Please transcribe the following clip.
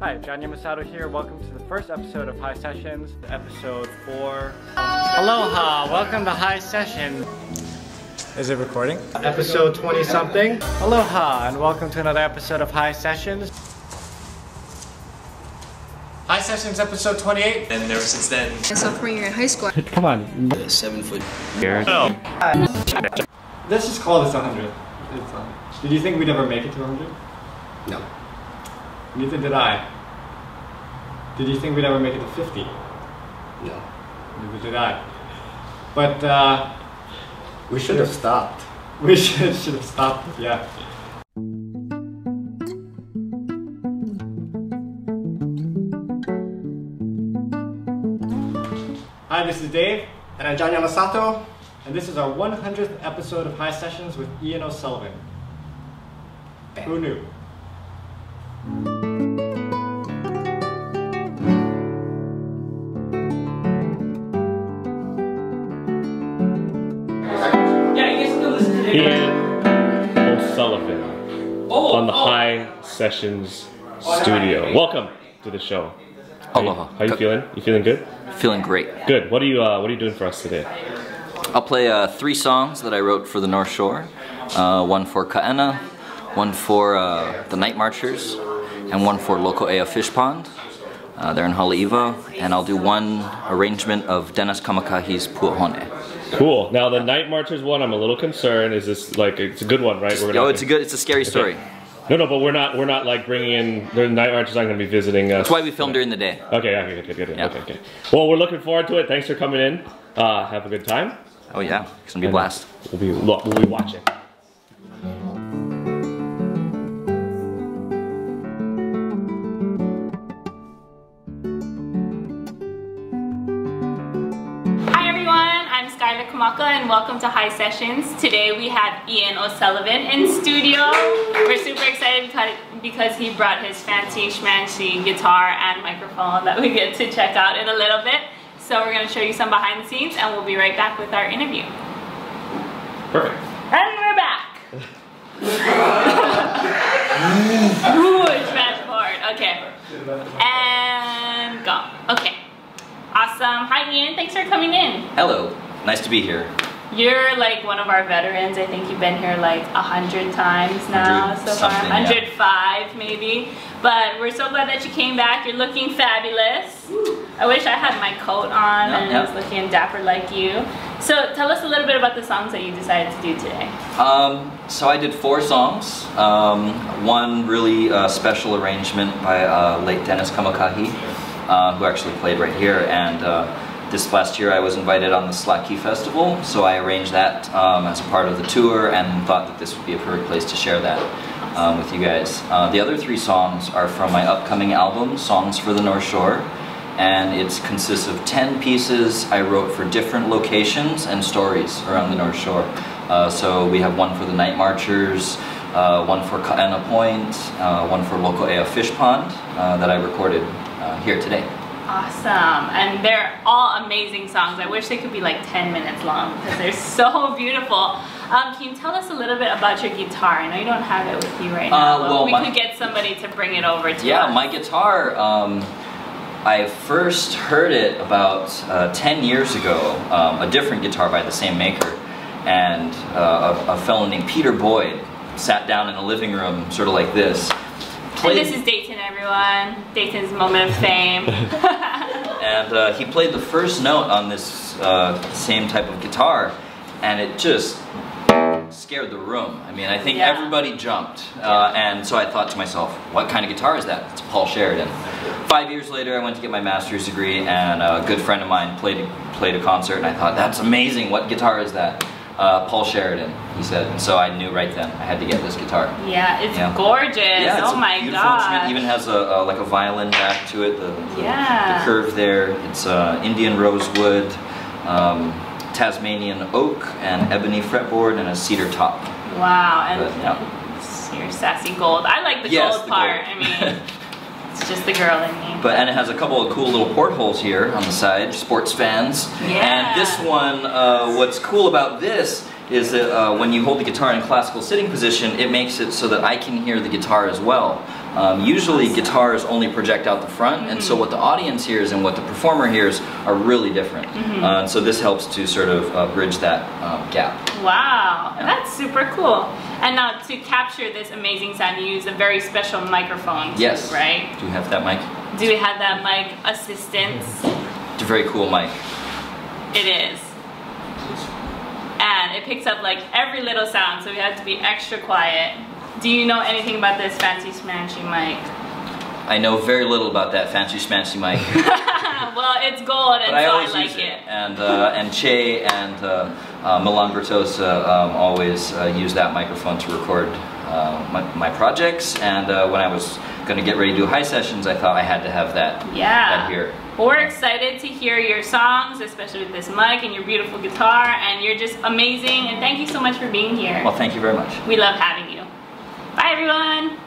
Hi, Jon Yamasato here. Welcome to the first episode of High Sessions, episode 4. Aloha, welcome to High Session. Is it recording? Episode 20 something. Aloha, and welcome to another episode of High Sessions. High Sessions episode 28. And ever since then, sophomore year in high school. Come on. seven foot. Here. Let's just call this 100. It's, uh, did you think we'd ever make it to 100? No. Neither did I. Did you think we'd ever make it to 50? No. Neither did I. But uh, We should have stopped. we should, should have stopped, yeah. Hi, this is Dave, And I'm Jon Yamasato. and this is our 100th episode of High Sessions with Ian O'Sullivan. Who knew? Listen to O'Sullivan Oh, on the oh. High Sessions Studio. Welcome to the show. Aloha. How you feeling? You feeling good? Feeling great. Good. What are you uh, What are you doing for us today? I'll play uh, three songs that I wrote for the North Shore. Uh, one for Ka'ena, one for uh, the Night Marchers, and one for Loko Ea Fish Pond. Uh, they're in Haleiwa, and I'll do one arrangement of Dennis Kamakahi's Pua Hone. Cool. Now the Night Marchers one, I'm a little concerned. Is this like it's a good one, right? We're not it's a good, it's a scary story. No, no, but we're not. We're not like bringing in the Night Marchers. aren't going to be visiting us. That's why we filmed during the day. Okay, okay, good, good, good. Okay, okay. Well, we're looking forward to it. Thanks for coming in. Uh, have a good time. Oh yeah, it's gonna be a blast. We'll be we'll be watching. I'm Skyler Kamaka and welcome to High Sessions. Today we have Ian O'Sullivan in studio. We're super excited because, because he brought his fancy schmancy guitar and microphone that we get to check out in a little bit. So we're going to show you some behind the scenes and we'll be right back with our interview. Perfect. And we're back. Ooh, it's fast. Okay. And go. Okay. Awesome. Hi Ian, thanks for coming in. Hello, nice to be here. You're like one of our veterans. I think you've been here like a hundred times now so far. something, yeah. 105 maybe. But we're so glad that you came back. You're looking fabulous. I wish I had my coat on Yeah, and yeah. was looking dapper like you. So tell us a little bit about the songs that you decided to do today. Um, so I did four songs. Um, one really uh, special arrangement by uh, late Dennis Kamakahi, uh, who actually played right here. And uh, this last year I was invited on the Slack Key Festival, so I arranged that um, as a part of the tour and thought that this would be a perfect place to share that um, with you guys. Uh, the other three songs are from my upcoming album, Songs for the North Shore. And it consists of 10 pieces I wrote for different locations and stories around the North Shore. Uh, so we have one for the Night Marchers, uh, one for Ka'ena Point, uh, one for Loko Ea Fish Pond uh, that I recorded uh, here today. Awesome. And they're all amazing songs. I wish they could be like 10 minutes long because they're so beautiful. Um, can you tell us a little bit about your guitar? I know you don't have it with you right now, Uh, but we my- could get somebody to bring it over to Yeah, us. my guitar, um, I first heard it about uh, 10 years ago, um, a different guitar by the same maker. And uh, a, a fellow named Peter Boyd sat down in a living room, sort of like this. And this is Dayton, everyone. Dayton's moment of fame. and uh, he played the first note on this uh, same type of guitar, and it just scared the room. I mean, I think Yeah. everybody jumped, uh, and so I thought to myself, what kind of guitar is that? It's Paul Sheridan. Five years later, I went to get my master's degree, and a good friend of mine played played a concert, and I thought, that's amazing. What guitar is that? Uh, Paul Sheridan, he said. And so I knew right then I had to get this guitar. yeah, it's Yeah. gorgeous. Yeah, it's oh my god. Even has a, a like a violin back to it. The, the, Yeah. the curve there. It's uh, Indian rosewood, um, Tasmanian oak, and ebony fretboard, and a cedar top. Wow, and But, yeah. your sassy gold. I like the Yes, gold the part. gold. I mean, it's just the girl in me. But and it has a couple of cool little portholes here on the side, sports fans. Yeah. And this one, uh, what's cool about this is that uh, when you hold the guitar in classical sitting position, it makes it so that I can hear the guitar as well. Um, usually guitars only project out the front, and so what the audience hears and what the performer hears are really different. Uh, and so this helps to sort of uh, bridge that um, gap. Wow, Yeah. that's super cool. And now to capture this amazing sound, you use a very special microphone. too, Yes. Right? Do you have that mic? Do we have that mic assistance? It's a very cool mic. It is. And it picks up like every little sound, so we have to be extra quiet. Do you know anything about this fancy smanchy mic? I know very little about that fancy schmancy mic, well, it's gold, and but I so I always like use it. it. And uh, and Che and uh, uh, Milan Bertosa um, always uh, use that microphone to record uh, my, my projects. And uh, when I was going to get ready to do high sessions, I thought I had to have that Yeah. that here. We're excited to hear your songs, especially with this mic and your beautiful guitar, and you're just amazing. And thank you so much for being here. Well, thank you very much. We love having you. Bye, everyone.